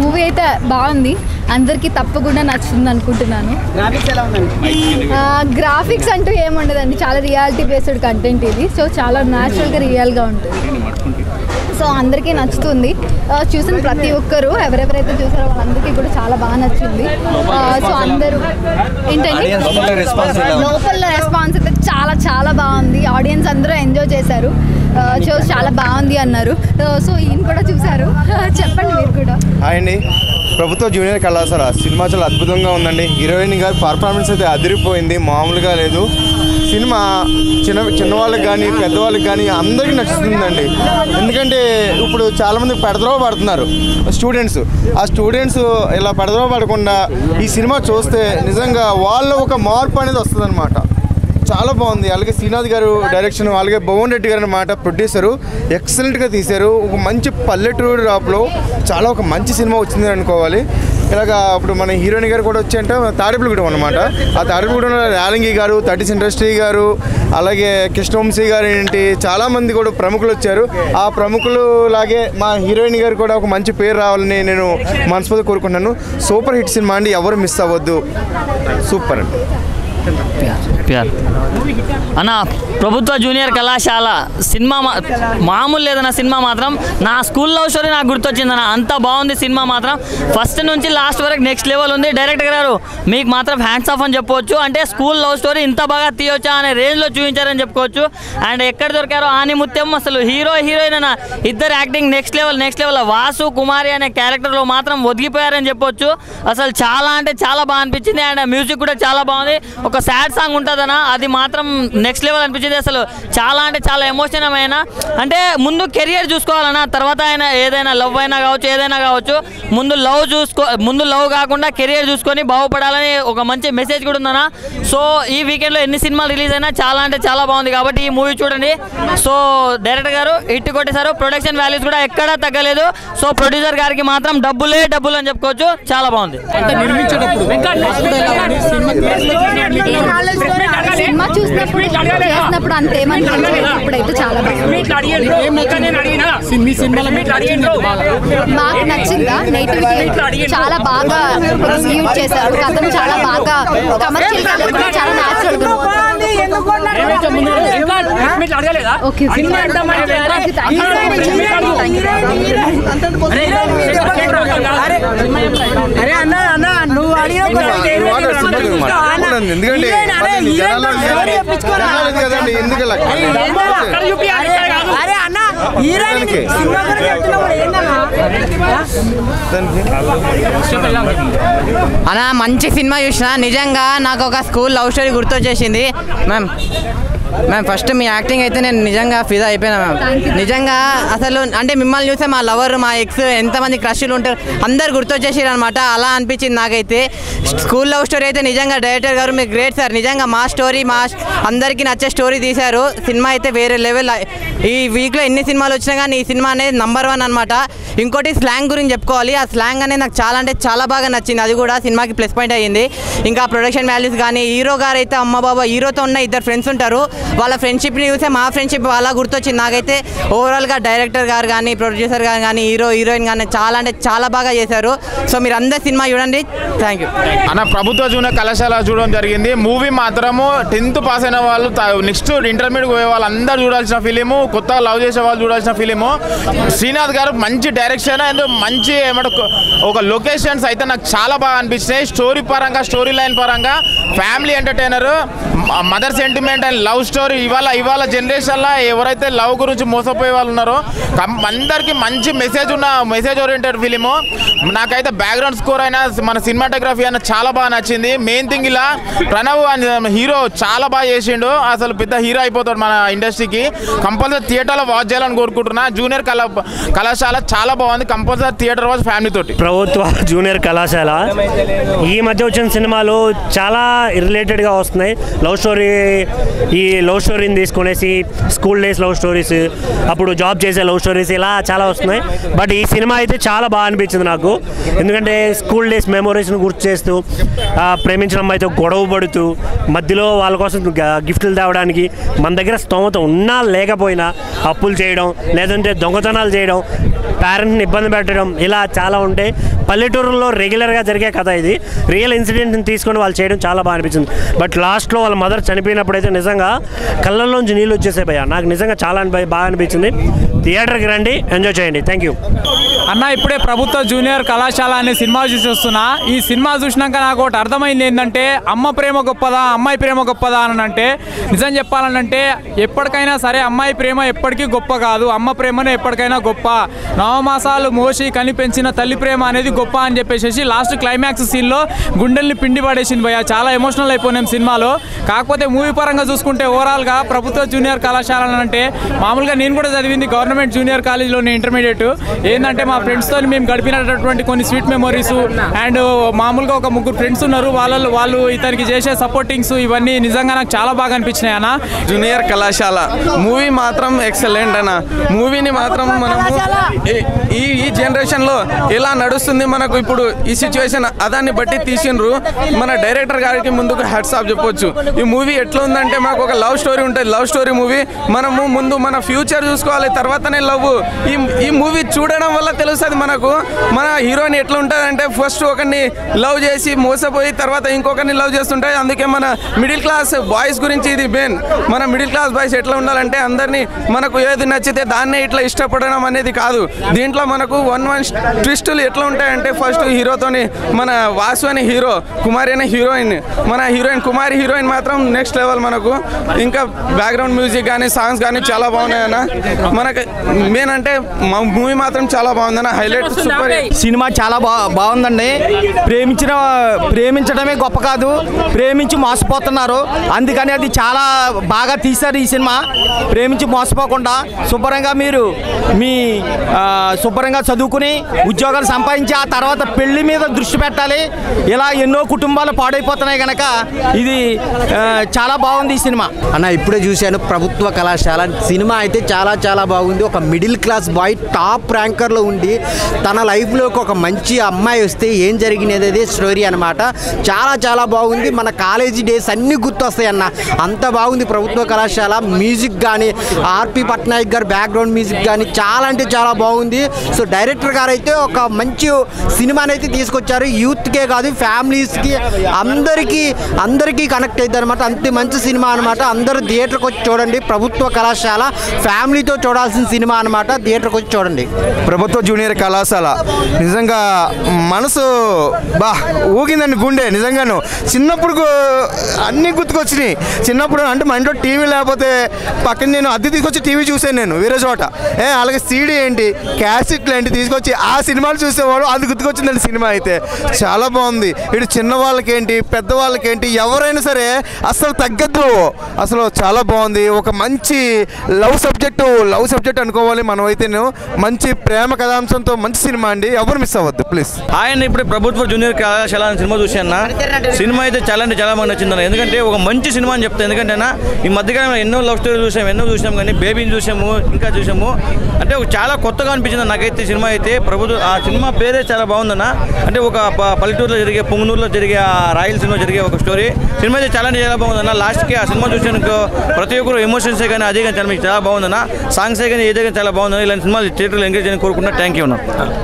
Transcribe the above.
Movie అయితే బాగుంది. అందరికీ తప్పకుండా నచ్చుతుంది అనుకుంటున్నాను. గ్రాఫిక్స్ ఎలా ఉందండి? గ్రాఫిక్స్ అంటూ ఏముండదండి చాలా రియాలిటీ బేస్డ్ కంటెంట్ ఇది. సో చాలా న్యాచురల్గా రియల్గా ఉంటుంది. సో అందరికీ నచ్చుతుంది. చూసిన ప్రతి ఒక్కరు ఎవరెవరైతే చూసారో వాళ్ళందరికీ కూడా చాలా బాగా నచ్చింది. సో అందరూ ఉంది? లోపల రెస్పాన్స్ అయితే చాలా చాలా బాగుంది. ఆడియన్స్ అందరూ ఎంజాయ్ చేశారు. Uh, ఆ, సో చాలా బాగుంది అన్నారు. Uh, సో ఈయన కూడా చూశారు. చెప్పండి మీరు కూడా. హాయ్ అండి. ప్రభుత్వ జూనియర్ కళాశాల. సినిమా చాలా అద్భుతంగా ఉందండి. హీరోయిన్ గారి పర్ఫార్మెన్స్ అయితే అదిరిపోయింది. మామూలుగా లేదు. సినిమా చిన్న చిన్నవాళ్ళకి కానీ పెద్దవాళ్ళకి కానీ అందరికీ నచ్చుతుందండి. ఎందుకంటే ఇప్పుడు చాలామంది పెడదరవ పడుతున్నారు. స్టూడెంట్స్ ఆ స్టూడెంట్స్ ఇలా పెడదరవ పడకుండా ఈ సినిమా చూస్తే నిజంగా వాళ్ళ ఒక మార్పు అనేది వస్తుందన్నమాట. చాలా బాగుంది. అలాగే శ్రీనాథ్ గారు డైరెక్షన్ అలాగే భువన్ రెడ్డి గారు అన్నమాట ప్రొడ్యూసరు ఎక్సలెంట్గా తీశారు. ఒక మంచి పల్లెటూరు రాప్లో చాలా ఒక మంచి సినిమా వచ్చింది అనుకోవాలి. ఇలాగా ఇప్పుడు మన హీరోయిన్ గారు కూడా వచ్చి అంటే తాడిపులగూడెం అనమాట ఆ తాడిపులగూడెంలో రేలంగి గారు థర్టీస్ ఇండస్ట్రీ గారు అలాగే కృష్ణవంశీ గారు ఏంటి చాలామంది కూడా ప్రముఖులు వచ్చారు. ఆ ప్రముఖులు లాగే మా హీరోయిన్ గారు కూడా ఒక మంచి పేరు రావాలని నేను మనస్ఫూర్తి కోరుకుంటున్నాను. సూపర్ హిట్ సినిమా అండి. ఎవరు మిస్ అవ్వద్దు. సూపర్ అండి. ప్యార్ అన్న ప్రభుత్వ జూనియర్ కళాశాల సినిమా మా- మామూలు లేదన్న సినిమా మాత్రం నా స్కూల్ లవ్ స్టోరీ నాకు గుర్తొచ్చిందన్న. అంత బాగుంది సినిమా మాత్రం. ఫస్ట్ నుంచి లాస్ట్ వరకు నెక్స్ట్ లెవెల్ ఉంది. డైరెక్టర్ గారు మీకు మాత్రం హ్యాండ్స్ ఆఫ్ అని చెప్పవచ్చు అంటే స్కూల్ లవ్ స్టోరీ ఇంత బాగా తీయొచ్చా అనే రేంజ్లో చూపించారని చెప్పుకోవచ్చు. అండ్ ఎక్కడ దొరికారో ఆని ముత్యం అసలు హీరో హీరోయిన్ అన్న ఇద్దరు acting next level next level Vasu Kumari అనే క్యారెక్టర్లో మాత్రం ఒదిగిపోయారని చెప్పొచ్చు. అసలు చాలా అంటే చాలా బాగా అనిపించింది. అండ్ మ్యూజిక్ కూడా చాలా బాగుంది. ఒక సాడ్ సాంగ్ ఉంటుంది ఉంటుందన్న. అది మాత్రం నెక్స్ట్ లెవెల్ అనిపించింది అసలు. చాలా అంటే చాలా ఎమోషనల్ అయిన అంటే ముందు కెరియర్ చూసుకోవాలన్న తర్వాత ఆయన ఏదైనా లవ్ అయినా కావచ్చు ఏదైనా కావచ్చు ముందు లవ్ చూసుకో ముందు లవ్ కాకుండా కెరియర్ చూసుకొని బాగుపడాలని ఒక మంచి మెసేజ్ కూడా ఉందన్న. సో ఈ వీకెండ్లో ఎన్ని సినిమాలు రిలీజ్ అయినా చాలా అంటే చాలా బాగుంది కాబట్టి ఈ మూవీ చూడండి. సో డైరెక్టర్ గారు హిట్ కొట్టేశారు. ప్రొడక్షన్ వాల్యూస్ కూడా ఎక్కడా తగ్గలేదు. సో ప్రొడ్యూసర్ గారికి మాత్రం డబ్బులే డబ్బులు అని చెప్పుకోవచ్చు. చాలా బాగుంది. సినిమా చూసినప్పుడు చేసినప్పుడు అంతేమనిపించలేదు ఇప్పుడైతే చాలా బాగా మాకు నచ్చిందా నెగిటివిటీ చాలా బాగా యూజ్ చేశారు కథను చాలా బాగా కమర్షియల్ చాలా న్యాచురల్ ఓకే అరే అన్న అన్న నువ్వు అడిగిన ఎందుకంటే? అరే అన్న మంచి సినిమా చూసిన. నిజంగా నాకు ఒక స్కూల్ లవ్ స్టోరీ గుర్తొచ్చేసింది. మ్యామ్ మ్యామ్ ఫస్ట్ మీ యాక్టింగ్ అయితే నేను నిజంగా ఫిదా అయిపోయినా మ్యామ్ నిజంగా అసలు అంటే మిమ్మల్ని చూస్తే మా లవర్ మా ఎక్స్ ఎంతమంది క్రష్లు ఉంటారు అందరు గుర్తొచ్చేసారు అనమాట అలా అనిపించింది నాకైతే. స్కూల్ లవ్ స్టోరీ అయితే నిజంగా డైరెక్టర్ గారు మీరు గ్రేట్ సార్ నిజంగా మా స్టోరీ మా అందరికీ నచ్చే స్టోరీ తీశారు. సినిమా అయితే వేరే లెవెల్ ఈ వీక్లో ఎన్ని సినిమాలు వచ్చినా కానీ ఈ సినిమా అనేది నంబర్ వన్ అనమాట ఇంకోటి స్లాంగ్ గురించి చెప్పుకోవాలి. ఆ స్లాంగ్ అనేది నాకు చాలా అంటే చాలా బాగా నచ్చింది. అది కూడా సినిమాకి ప్లస్ పాయింట్ అయ్యింది. ఇంకా ప్రొడక్షన్ వాల్యూస్ కానీ హీరో గారు అయితే అమ్మ బాబా హీరోతో ఉన్న ఇద్దరు ఫ్రెండ్స్ ఉంటారు. వాళ్ళ ఫ్రెండ్షిప్ని చూస్తే మా ఫ్రెండ్షిప్ అలా గుర్తొచ్చింది. నాకైతే ఓవరాల్గా డైరెక్టర్ గారు కానీ ప్రొడ్యూసర్ గారు కానీ హీరో హీరోయిన్ కానీ చాలా అంటే చాలా బాగా చేశారు. సో మీరు అందరు సినిమా చూడండి. థ్యాంక్ యూ అన్న ప్రభుత్వ జూనియర్ కళాశాల చూడడం జరిగింది. మూవీ మాత్రము టెన్త్ పాస్ అయిన వాళ్ళు నెక్స్ట్ ఇంటర్మీడియట్ పోయే వాళ్ళు అందరూ చూడాల్సిన ఫిలిము కొత్తగా లవ్ చేసే వాళ్ళు చూడాల్సిన ఫిలిము శ్రీనాథ్ గారు మంచి డైరెక్షన్ అండ్ మంచి ఏమంటే ఒక లొకేషన్స్ అయితే నాకు చాలా బాగా అనిపించినాయి. స్టోరీ పరంగా స్టోరీ లైన్ పరంగా family entertainer mother sentiment and love story ఇవాళ ఇవాళ జనరేషన్లో ఎవరైతే లవ్ గురించి మోసపోయే వాళ్ళు ఉన్నారో కం- అందరికీ మంచి మెసేజ్ ఉన్న మెసేజ్ ఓరియంటెడ్ ఫిలిము నాకైతే బ్యాక్గ్రౌండ్ స్కోర్ అయినా మన సినిమాటోగ్రఫీ అయినా చాలా బాగా నచ్చింది. మెయిన్ థింగ్ ఇలా ప్రణవ్ అని హీరో um, చాలా బాగా చేసిండు. అసలు పెద్ద హీరో అయిపోతాడు మన ఇండస్ట్రీకి కంపల్సరీ థియేటర్లో వాచ్ చేయాలని కోరుకుంటున్నా. జూనియర్ కళా కళాశాల చాలా బాగుంది. కంపల్సరీ థియేటర్ వాచ్ ఫ్యామిలీ తోటి. ప్రభుత్వ జూనియర్ కళాశాల. ఈ మధ్య వచ్చిన సినిమాలు చాలా రిలేటెడ్గా వస్తున్నాయి. లవ్ స్టోరీ ఈ లవ్ స్టోరీని తీసుకునేసి స్కూల్ డేస్ లవ్ స్టోరీస్ అప్పుడు జాబ్ చేసే లవ్ స్టోరీస్ ఇలా చాలా వస్తున్నాయి. బట్ ఈ సినిమా అయితే చాలా బాగా అనిపించింది నాకు. ఎందుకంటే స్కూల్ డేస్ మెమోరీస్ని గుర్తు చేస్తూ ఆ, ప్రేమించిన అమ్మాయితో గొడవ పడుతూ మధ్యలో వాళ్ళ కోసం గిఫ్ట్లు తేవడానికి మన దగ్గర స్తోమత ఉన్నా లేకపోయినా అప్పులు చేయడం లేదంటే దొంగతనాలు చేయడం పేరెంట్ని ఇబ్బంది పెట్టడం ఇలా చాలా ఉంటాయి. పల్లెటూరులో రెగ్యులర్గా జరిగే కథ ఇది. రియల్ ఇన్సిడెంట్ని తీసుకొని వాళ్ళు చేయడం చాలా బాగా అనిపించింది. బట్ లాస్ట్లో వాళ్ళ మదర్ చనిపోయినప్పుడు అయితే నిజంగా కళ్ళల్లోంచి నీళ్ళు వచ్చేసే భయ నాకు నిజంగా చాలా బాగా అనిపించింది. థియేటర్కి రండి ఎంజాయ్ చేయండి. థ్యాంక్ యూ అన్న ఇప్పుడే ప్రభుత్వ జూనియర్ కళాశాల అనే సినిమా చూసి వస్తున్నా ఈ సినిమా చూసినాక నాకు ఒకటి అర్థమైంది ఏంటంటే అమ్మ ప్రేమ గొప్పదా అమ్మాయి ప్రేమ గొప్పదా అని అంటే నిజం చెప్పాలనంటే ఎప్పటికైనా సరే అమ్మాయి ప్రేమ ఎప్పటికీ గొప్ప కాదు. అమ్మ ప్రేమనే ఎప్పటికైనా గొప్ప. నవమాసాలు మోసి కనిపెంచిన తల్లి ప్రేమ అనేది గొప్ప అని చెప్పేసి లాస్ట్ క్లైమాక్స్ సీన్లో గుండెల్ని పిండి పడేసింది భయ చాలా ఎమోషనల్ అయిపోయినాం సినిమాలో. కాకపోతే మూవీ పరంగా చూసుకుంటే ఓవరాల్గా ప్రభుత్వ జూనియర్ కళాశాల అంటే మామూలుగా నేను కూడా చదివింది గవర్నమెంట్ జూనియర్ కాలేజ్లోని ఇంటర్మీడియట్. ఏంటంటే మా ఫ్రెండ్స్తో మేము గడిపినటువంటి కొన్ని స్వీట్ మెమొరీస్ అండ్ మామూలుగా ఒక ముగ్గురు ఫ్రెండ్స్ ఉన్నారు. వాళ్ళు వాళ్ళు ఇతనికి చేసే సపోర్టింగ్స్ ఇవన్నీ నిజంగా నాకు చాలా బాగా అనిపించినాయి అన్న. జూనియర్ కళాశాల. మూవీ మాత్రం ఎక్సలెంట్ అన్న. మూవీని మాత్రం మనము ఈ- ఈ జనరేషన్లో ఎలా నడుస్తుంది మనకు ఇప్పుడు ఈ సిచ్యువేషన్ అదాన్ని బట్టి తీసిండ్రు. మన డైరెక్టర్ గారికి ముందుకు హెడ్స్ ఆఫ్ చెప్పొచ్చు. ఈ మూవీ ఎట్లా ఉందంటే మాకు ఒక లవ్ స్టోరీ ఉంటుంది. లవ్ స్టోరీ మూవీ మనము ముందు మన ఫ్యూచర్ చూసుకోవాలి. తర్వాతనే లవ్. ఈ ఈ మూవీ చూడడం వల్ల తెలుస్తుంది మనకు. మన హీరోయిన్ ఎట్లా ఉంటుందంటే ఫస్ట్ ఒకరిని లవ్ చేసి మోసపోయి తర్వాత ఇంకొకరిని లవ్ చేస్తుంటాయి. అందుకే మన మిడిల్ క్లాస్ బాయ్స్ గురించి ఇది మెయిన్ మన మిడిల్ క్లాస్ బాయ్స్ ఎట్లా ఉండాలంటే అందరినీ మనకు ఏది నచ్చితే దాన్నే ఇట్లా ఇష్టపడడం అనేది కాదు. దీంట్లో మనకు వన్ వన్ ట్విస్టులు ఎట్లా ఉంటాయంటే ఫస్ట్ హీరోతోని మన వాసు అనే హీరో కుమారి అనే హీరోయిన్. మన హీరోయిన్ కుమారి హీరోయిన్ మాత్రం నెక్స్ట్ లెవెల్ మనకు. ఇంకా బ్యాక్గ్రౌండ్ మ్యూజిక్ కానీ సాంగ్స్ కానీ చాలా బాగున్నాయి అన్న మనకి మెయిన్ అంటే మూవీ మాత్రం చాలా బాగుందన్న హైలైట్ సూపర్. సినిమా చాలా బా బాగుందండి. ప్రేమించిన ప్రేమించడమే గొప్ప కాదు. ప్రేమించి మోసపోతున్నారు. అందుకని అది చాలా బాగా తీశారు ఈ సినిమా. ప్రేమించి మోసపోకుండా శుభ్రంగా మీరు మీ శుభ్రంగా చదువుకుని ఉద్యోగాలు సంపాదించి ఆ తర్వాత పెళ్ళి మీద దృష్టి పెట్టాలి. ఇలా ఎన్నో కుటుంబాలు పాడైపోతున్నాయి కనుక ఇది చాలా బాగుంది ఈ సినిమా. అన్న ఇప్పుడే చూశాను ప్రభుత్వ కళాశాల. సినిమా అయితే చాలా చాలా బాగుంది. ఒక మిడిల్ క్లాస్ బాయ్ టాప్ ర్యాంకర్లో ఉండి తన లైఫ్లోకి ఒక మంచి అమ్మాయి వస్తే ఏం జరిగినది అదే స్టోరీ అనమాట చాలా చాలా బాగుంది. మన కాలేజీ డేస్ అన్నీ గుర్తొస్తాయి అన్న. అంత బాగుంది ప్రభుత్వ కళాశాల. మ్యూజిక్ కానీ ఆర్పి పట్నాయక్ గారు బ్యాక్గ్రౌండ్ మ్యూజిక్ కానీ చాలా అంటే చాలా బాగుంది. సో డైరెక్టర్ గారు అయితే ఒక మంచి సినిమాని అయితే తీసుకొచ్చారు. యూత్కే కాదు ఫ్యామిలీస్కి అందరికీ అందరికీ కనెక్ట్ అవుతుంది అనమాట అంత మంచి సినిమా అనమాట అందరూ థియేటర్కి వచ్చి చూడండి. ప్రభుత్వ కళాశాల ఫ్యామిలీతో చూడాల్సిన సినిమా అనమాట థియేటర్కి వచ్చి చూడండి. ప్రభుత్వ జూనియర్ కళాశాల. నిజంగా మనసు బా ఊగిందండి గుండె నిజంగాను. చిన్నప్పుడు అన్నీ గుర్తుకొచ్చినాయి. చిన్నప్పుడు అంటే మా ఇంట్లో టీవీ లేకపోతే పక్కన నేను అద్దె తీసుకొచ్చి టీవీ చూసాను నేను వేరే చోట. ఏ అలాగే సీడీ ఏంటి క్యాసెట్లు ఏంటి తీసుకొచ్చి ఆ సినిమాలు చూసేవాడు అది గుర్తుకొచ్చిందండి సినిమా అయితే. చాలా బాగుంది. ఇటు చిన్నవాళ్ళకేంటి పెద్దవాళ్ళకేంటి ఎవరైనా సరే అసలు తగ్గద్దు. అసలు చాలా బాగుంది. ఒక మంచి లవ్ సబ్జెక్టు లవ్ సబ్జెక్ట్ అనుకోవాలి. మనం అయితే మంచి ప్రేమ కథాంశంతో మంచి సినిమా అండి. ఎవరు మిస్ అవ్వద్దు ప్లీజ్. ఆయన ఇప్పుడు ప్రభుత్వ జూనియర్ కళాశాల సినిమా చూశాను? సినిమా అయితే చాలా అంటే చాలా బాగా నచ్చింది ఎందుకంటే ఒక మంచి సినిమా అని చెప్తాను ఎందుకంటే ఈ మధ్యకాలంలో ఎన్నో లవ్ స్టోరీ చూసాం ఎన్నో చూసాం కానీ బేబీని చూసాము ఇంకా చూసాము. అంటే ఒక చాలా కొత్తగా అనిపించింది నాకైతే సినిమా అయితే. ప్రభుత్వ ఆ సినిమా పేరే చాలా బాగుందన్న అంటే ఒక పల్లెటూరులో జరిగే పొంగునూరులో జరిగే ఆ రాయలసీమలో జరిగే ఒక స్టోరీ. సినిమా అయితే చాలా అంటే చాలా బాగుందన్న లాస్ట్కి ఆ సినిమా చూసాను ప్రతి ఒక్కరు ఎమోషన్సే కానీ అదే కానీ చాలా చాలా బాగుందన్న సాంగ్సే కానీ ఏదైనా చాలా బాగుంది. ఇలాంటి సినిమాలు థియేటర్లు ఎంకరేజ్ అని కోరుకుంటున్నా. థ్యాంక్ యూ అన్న.